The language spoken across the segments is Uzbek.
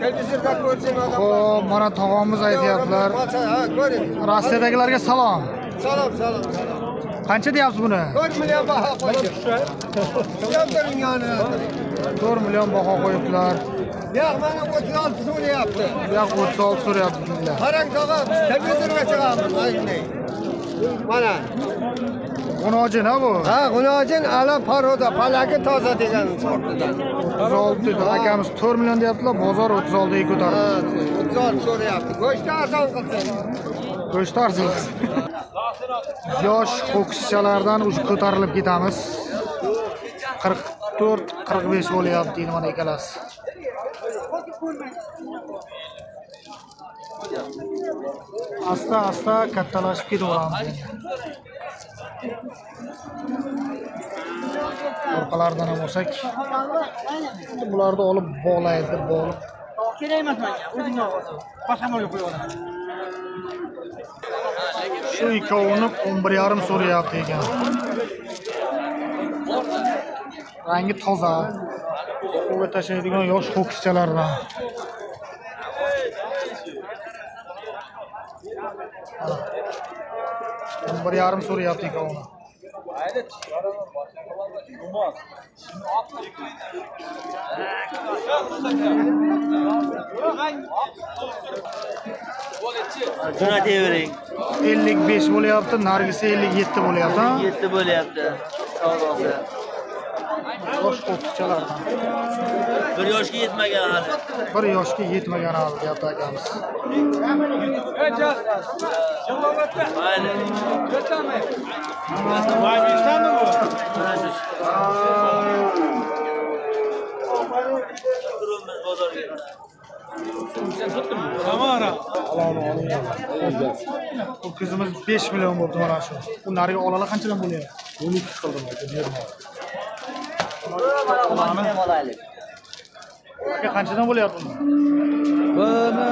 Xo'p, mana tog'amiz aytyaptilar. Rossiyadagilarga salom. salom salom Qancha deyapsiz buni? to'rt million baho dunyoni 4 million baho qo'yibdilar. yo'q mana o'ttiz olti so'rayapti Bu yoq 36 so'rayapti qarang tog'a televizorga chiqamiz mana G'unojin ha bu. ha g'unojin ala paroda palagi toza degan sortidan 36 dedi. Akamiz 4 million deyaptilar, bozor 36 ga ko'tardi. ha o'ttiz olti so'rayapti go'shtni arzon qilsin Go'sht arzon. Yosh ho'kizchalardan uch ko'tarilib ketamiz. 44 45 bo'lyapti deydi mana ikkalasi. Asta asta kattalashib ketaveramiz. Orqalaridan ham olsak, bularni olib bog'laydi, bog'lab kerak emas manga o'zingni ovozi boshqa molga qo'yib olaman Shu ikkovini 11,5 so'rayapti ekan. Rangi toza. Qo'lga tashlaydigan yosh ho'kizchalardan. Mana. 11,5 so'rayapti ikkovini. Jo'natavering 55 bo'lyapti, nargisi 57 bo'lyapti. ha? yetti bo'lyapti savdosi Yosh ho'kizchalardan. Bir yoshga yetmagan hali Bir yoshga yetmagan hali deyapti akamiz. mayli turibmiz bozorga Ho'kizimiz 5 million bo'ldi mana shu. Bu nariga olalar qanchadan bo'lyapti? 12 qildim aka, berma. Aka qanchadan bo'lyapti bu? Bana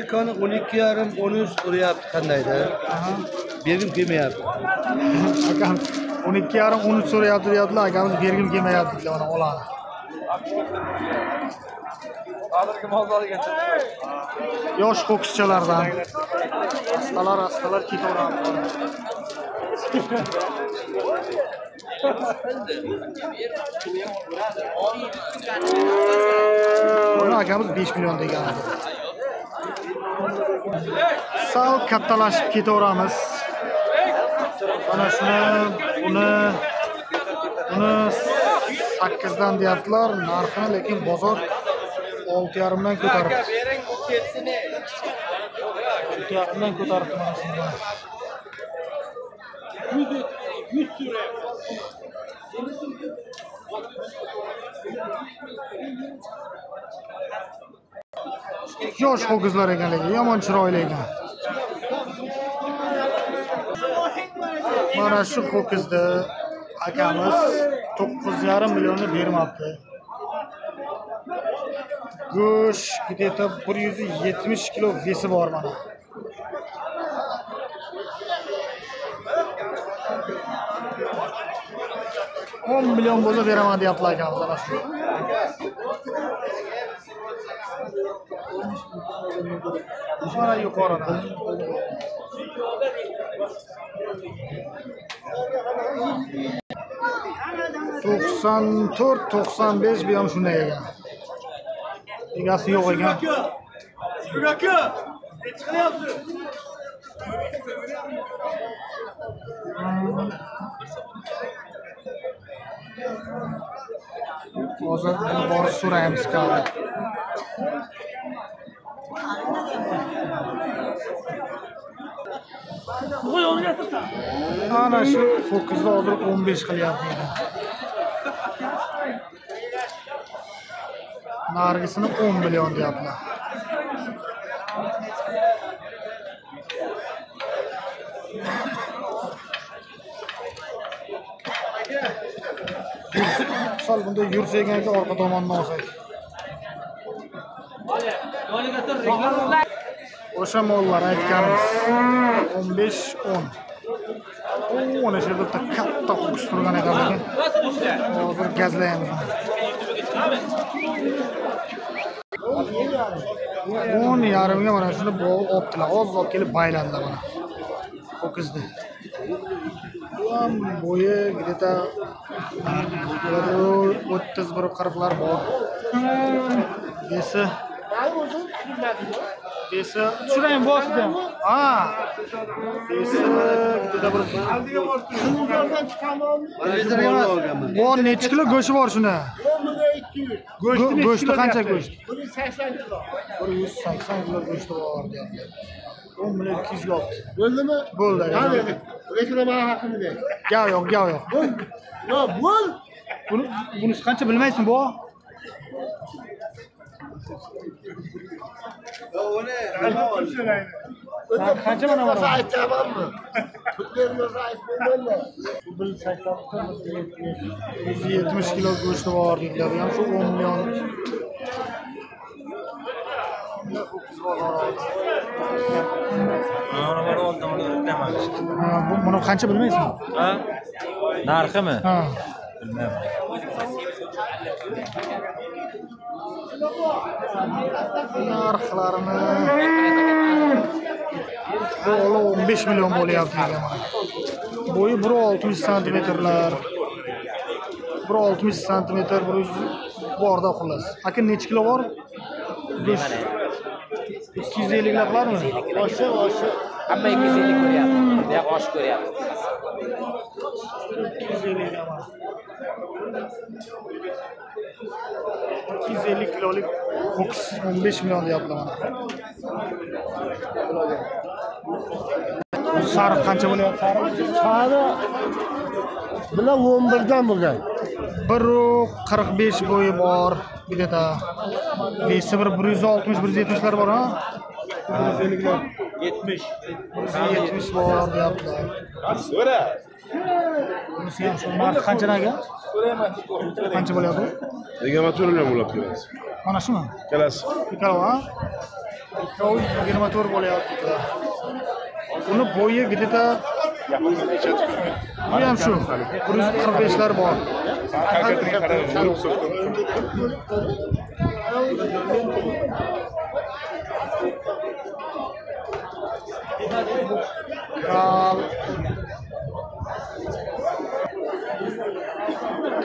ikoni 12 yarim 13 turyapti qandaydir. Bergim kelmayapti. Akam 12 yarim 13 so'rayapti deyaptilar, akamiz bergim kelmayapti deydi mana olani. Yosh ho'kizchalardan. Astalar, astalar ketaveramiz. Buni akamiz 5 million degan edi. Sal kattalashib ketaveramiz. Mana shuni, buni, buni 8 dan deyaptilar, narxini lekin bozor 6,5 dan ko'tarib. 6,5 dan ko'tarib mana shuni. Yosh ho'kizlar ekanligi yomon chiroyli ekan. Mana shu ho'kizni akamiz 9,5 millionni bermabdi. Go'sht где-то 170 kilo vesi bor mana. O'n million bo'lsa beraman deyaptilar akamiz ana shu. Mana yuqorida. to'qson to'rt to'qson besh bu ham shunday ekan egasi yo'q ekan hozir borib so'raymiz kalni ana shu ho'kizni hozir o'n besh qilyapti narigisini o'n million deyaptilar sal bunday yursa ekanki orqa tomondan olsak o'sha mollar aytganimiz o'n besh o'n. Ana shu yerda bitta katta ho'kiz turgan ekan hozir gazlaymiz o'n yarimga mana shuni bo- olibdilar. Ozroq kelib bayladilar mana. Ho'kizni ham bo'yi где то o'ttiz bir qirqlar bor. Besi besi tushiraymi bosida ham ha besi где to bir bu nechi kilo go'shti bor shuni Go- go'shti qancha go'sht bir yuz sakson kilo go'shti bor deyapti o'n million ikki yuzga olibdi Bo'ldimi? bo'ldi Qani, reklama haqini ber. gap yo'q gap yo'q Yo, bo'l. buni bunisi qancha bilmaysizmi bu? Qancha mana bor aytamanmi? Pullar nasıl aytmayman? yuz yetmish kilo go'shti bor deydilar bu ham shu o'n million buni qancha bilmaysizmi Ha? Narximi? ha Bilmayman. narxlarini o'n besh million bo'lyapti bo'yi bir oltmish santimetrlar bir oltmish santimetr bir yuz borda xullas aka nechi kilo bor go'sht ikki yuz elliklar qilarmi Boshi, boshi. hamma ikki yuz ellik ko'ryapti bu yoq oshib ko'ryapti ikki yuz elliklar mana ikki yuz ellik kilolik ho'kiz o'n besh million deyaptilar mana sariq qancha bo'lyapti sariq Qani bilan 11 dan bo'lgan. Biru qirq besh bo'yi bor то besi bir bir yuz oltmish bir yuz yetmishlar bor ha? Bir yuz Yetmish. bir yetmish bor deyaptilar. Bunisi ham shu narxi qancha aka qancha bo'lyapti? Yigirma to'rt million kelasiz mana shumi? Kelasiz ikkovi ha? Ikkovi yigirma to'rt bo'lyapti. Uni bo'yi то bu ham shu. Bir yuz qirq beshlar bor hakikaten karar. Soktum. Kal.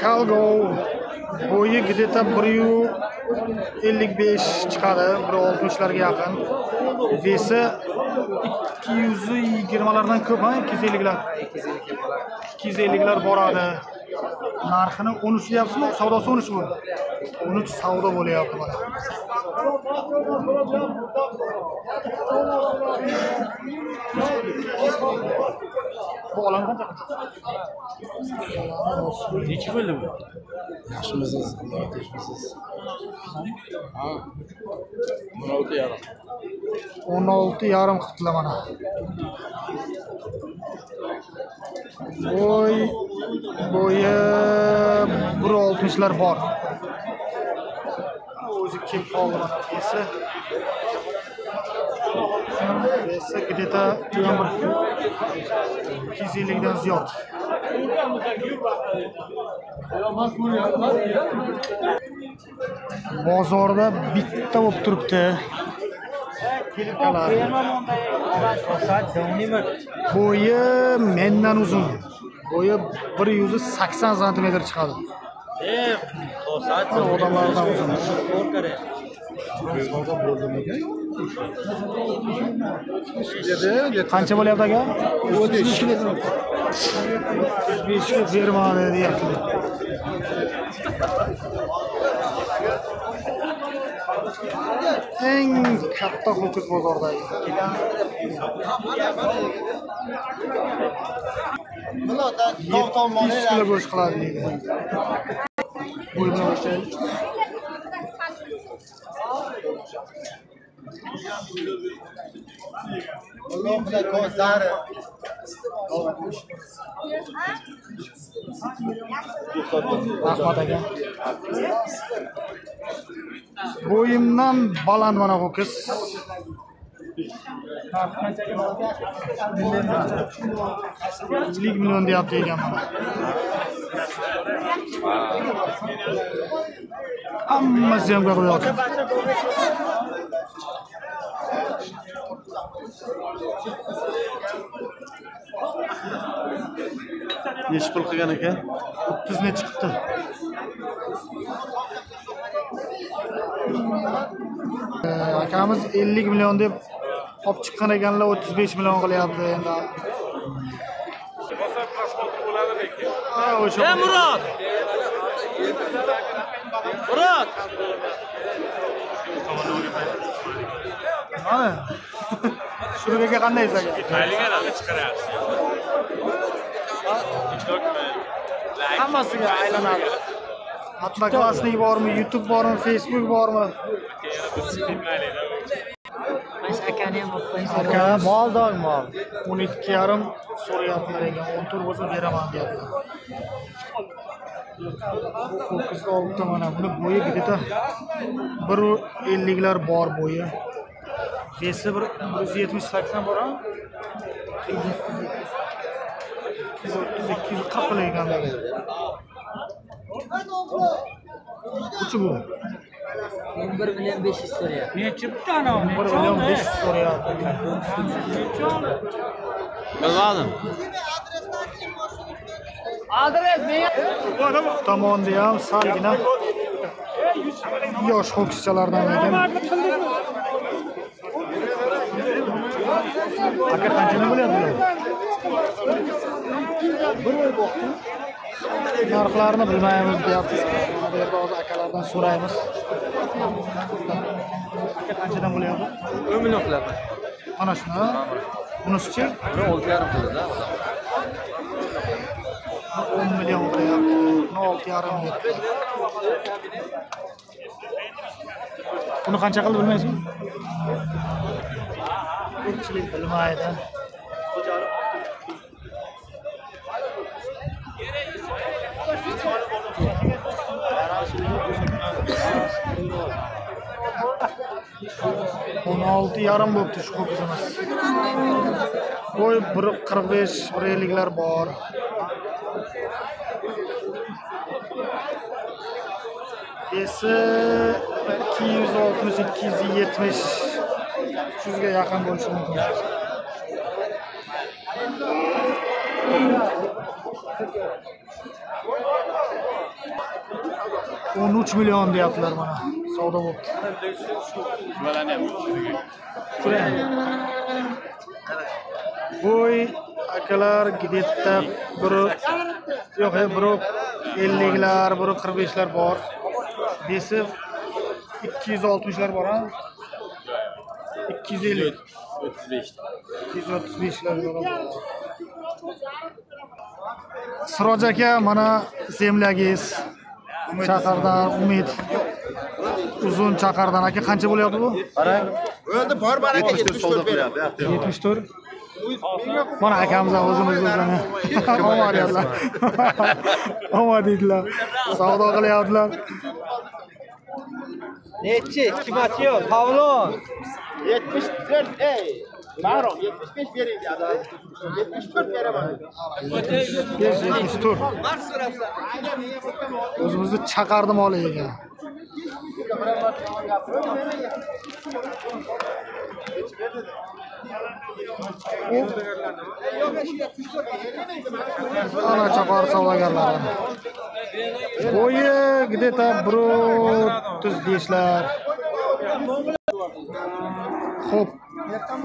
Kalgo. Bo'yi gideta bir yu ellik besh chiqadi bir oltmishlarga yaqin vesi ikki yuz yigirmalardan ko'p a ikki yuz elliklar ikki yuz elliklar boradi narxini o'n uch deyapsizmi savdosi o'n uch bu o'n uch savdo bo'lyapti mana. Bu olami qancha Nechi bo'ldi bu? yaxshimisiz tekshirsiz ha o'n olti yarim. O'n olti yarim qilibdilar mana bo'y bo'yi bir oltmishlar bor. O'zi kim qoldi? Mana besi besi где то bu bir ikki yuz ellikdan ziyod. Bozorda bitta bo'lib turibdi. Filkalar. bo'yi mendan uzun bo'yi bir yuz sakson santimetr chiqadi E, to'sat. odamlardan uzun Qo'rqare. qancha bo'lyapti aka o'ttiz beshga bermadi deyapti eng katta ho'kiz bozordagi. Yetti yuz kilo go'sht qiladi deydi. Bo'y bilan o'lchaylik rahmat aka bo'yimdan baland mana bu qiz. Ellik million deyapti ekan mana. Hammasi yemga qo'yapti nechi pul qilgan ekan? O'ttiz nechi qilibdi akamiz ellik million deb olib chiqqan ekanlar o'ttiz besh million qilyapti endi ha o'sha Ey Murod! Murod! mana shurbaga qanday aka Hammasiga aylanadi. Atlaklassnik bormi youtube bormi facebook bormi Mana akani ham olib qo'ying. aka Moldor mol. o'n ikki yarim so'rayaptilar ekan o'n to'rt bo'lsa beraman deyaptilar ho'kizni olibdi mana buni bo'yi bir elliklar bor bo'yi besi bir bir yuz yetmish sakson bor ikki yuz o'ttiz ikki yuz qirq qilgan ekan uchi bu. Men 1 million 500 so'rayapti. Nechi putani o? bir million besh yuz so'rayapti Bilmadim. Adres men tomonda ham salgina. Yosh ho'kizchalardan ekan aka qanchadan bo'lyapti narxlarini bilmaymiz deyapti mana bu yerda hozir akalardan so'raymiz. Aka qanchadan bo'lyapti? 10 million qilyapti. mana shuni. Bunisichi Buni. 6 yarim qildi-da. o'n million qilyapti buni olti yarim buni qancha qildi bilmaysizmi? Ko'pchilik bilmaydi o'n olti yarim bo'libdi shu ho'kizimiz bo'y bir qirq besh bir elliklar bor. Esi ikki yuz oltmish ikki yuz yetmish uch yuzga yaqin bo'lishi mumkin. o'n uch million deyaptilar mana. Savdo bo'libdi bo'y akalar где biri yo'q biri elliklar biri qirq beshlar bor. Besi ikki yuz oltmishlar bor a ikki yuz ellik. ikki yuz o'ttiz beshlar siroj aka mana zemlyagingiz chaqardan umid. Uzun chaqardan aka qancha bo'lyapti bu? O'ldi bor baraka 74 beradi. yetmish to'rt. Mana akamiz ham o'zimiz o'zini. Omad deydilar. Savdo qilyaptilar. Nechi? Qimati yo'q. Pavlon. 74 ey. Ma'ruf 75 bering dedi. 74 beraman. besh yetmish to'rt. O'zimizni chaqardi moli ekan ana chaqar savdogarlari bo'yi где то bir o'ttiz beshlar ho'p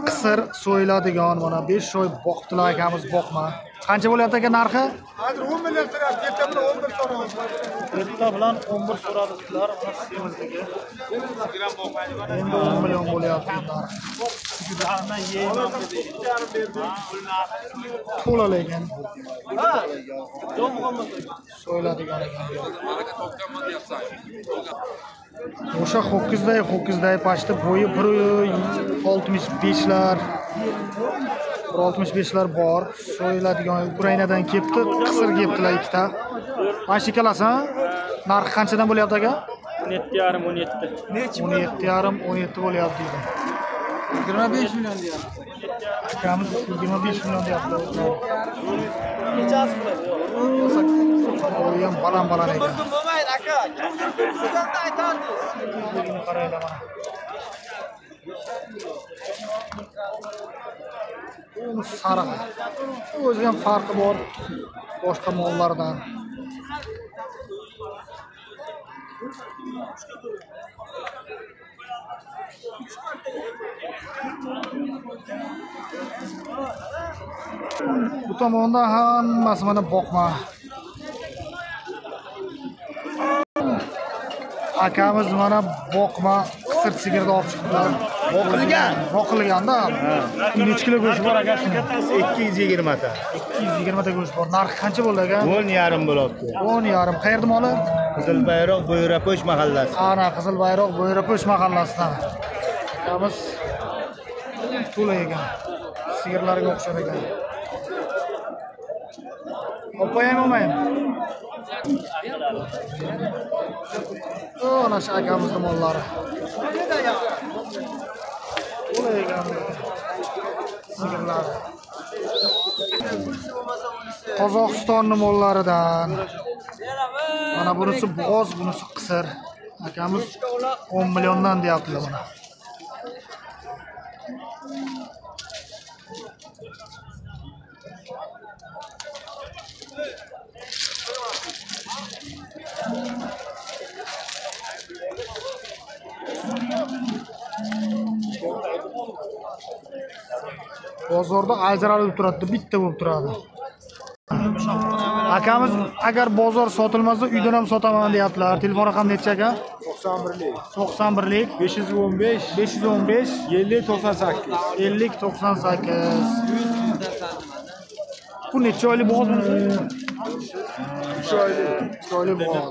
qisir so'yiladigan mana besh oy boqdilar akamiz boqma. Qancha bo'lyapti aka narxi? Hozir 10 million so'rashdi, erta bilan 11 so'rayapti. erta bilan o'n bir so'radi sizlar mana semizniki endi o'n million bo'lyapti narxi. To'la lekin so'yiladigan ekan o'sha ho'kizday ho'kizday pashti bo'yi bir oltmish beshlar bir oltmish beshlar bor. So'yiladigan ukrainadan kelibdi qisir kelibdilar ikkita. Mana shu ikkalasi narxi qanchadan bo'lyapti aka o'n yetti yarim o'n yetti. O'n yetti yarim o'n yetti bo'lyapti yigirma besh million deyapti. Akamiz yigirma besh million deyapti. Nechasi bo'ladi. Boyi ham baland baland ekan aka o'zanda aytamiz Bugün qaranglar mana bu sariq o'zi ham farqi bor boshqa mollardan. Bu tomonda hammasi mana boqma. Akamiz mana boqma qisir sigirni olib chiqibdilar Boqilgan. boqilganda nechi kilo go'sht bor aka shuni ikki yuz yigirmata. Ikki yuz yigirmata go'sht bor. Narxi qancha bo'ldi aka o'n yarim bo'lyapti o'n yarim. Qayerda moli? Qizilbayroq bo'yrapo'sh mahallasi. Ana qizil bayroq bo'yrapo'sh mahallasidan akamiz to'la ekan sigirlarga o'xshar ekan olib qo'yaymi olmaymi ana shu akamizni mollari? Sigirlar. Qozog'istonni mollaridan. Mana bunisi bo'g'oz bunisi qisir. Akamiz o'n milliondan deyaptilar mana bozorda ajralib turadi bitta bo'lib turadi. Akamiz agar bozor sotilmasa uydan ham sotaman deyaptilar. Telefon raqami nechi aka? To'qson birlik. To'qson birlik. besh yuz o'n besh. besh yuz o'n besh. ellik to'qson sakkiz. ellik to'qson sakkiz. Bu necha oylik bo'g'oz uch oylik bo'g'oz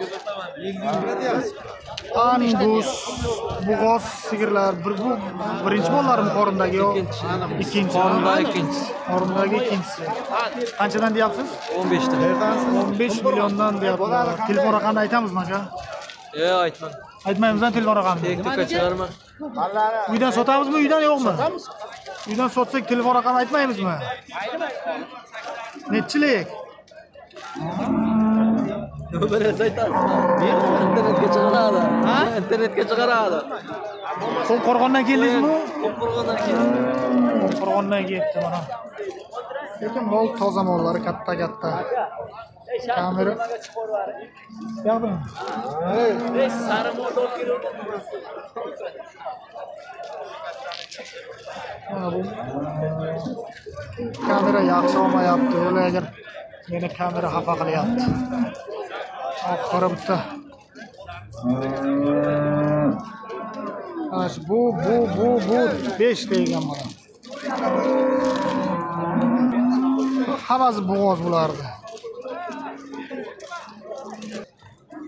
angus bo'g'oz sigirlar bir bu birinchi mollarmi qorindagi yo ikkinchi Qorindagi ikkinchisi. qorindagi ikkinchisi qanchadan deyapsiz o'n beshta o'n besh milliondan deyaptilar telefon raqamini aytamizmi aka e aytma aytmaymiz telefon raqamini chiqarma uydan sotamizmi uydan yo'qmi uydan sotsak telefon raqamini aytmaymizmi nechilik birasi aytadi internetga chiqaradi internetga chiqaradi qo'rg'ondan keldingizmi? Qo'rg'ondan keyin qo'rg'ondan kelibdi mana. Lekin mol toza mollari katta katta. Kamera yoqdimi mana bu kamera yaxshi olmayapti agar meni kamera xafa qilyapti. Oxiri bitta mana shu bu bu bu bu beshta ekan mana hammasi bo'g'oz bularni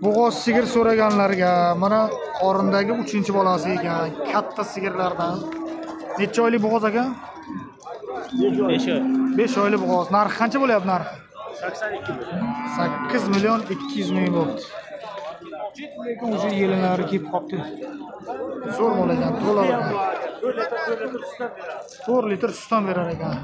bo'g'oz sigir so'raganlarga mana qorindagi uchinchi bolasi ekan katta sigirlardan. Necha oylik bo'g'oz aka? Besh oy. Besh oylik bo'g'oz. Narxi qancha bo'lyapti narxi sakson ikki sakkiz million ikki yuz ming bo'libdi lekin уже yelinlari kelib qolibdi zo'r bola ekan to'la to'rt litr sutdan berar ekan.